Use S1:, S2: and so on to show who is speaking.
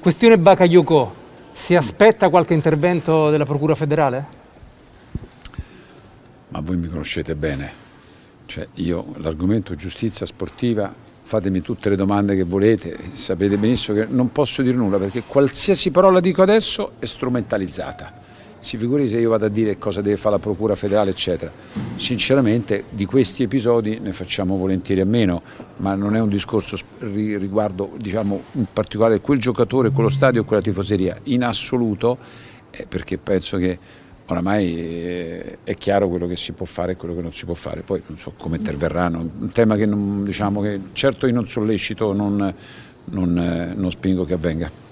S1: Questione Bakayoko, si aspetta qualche intervento della Procura federale?
S2: Ma voi mi conoscete bene, cioè io l'argomento giustizia sportiva, fatemi tutte le domande che volete, sapete benissimo che non posso dire nulla perché qualsiasi parola dico adesso è strumentalizzata si figuri se io vado a dire cosa deve fare la Procura federale, eccetera. Sinceramente di questi episodi ne facciamo volentieri a meno, ma non è un discorso riguardo diciamo, in particolare quel giocatore, quello stadio e quella tifoseria, in assoluto, eh, perché penso che oramai eh, è chiaro quello che si può fare e quello che non si può fare, poi non so come interverranno, un tema che, non, diciamo che certo io non sollecito, non, non, eh, non spingo che avvenga.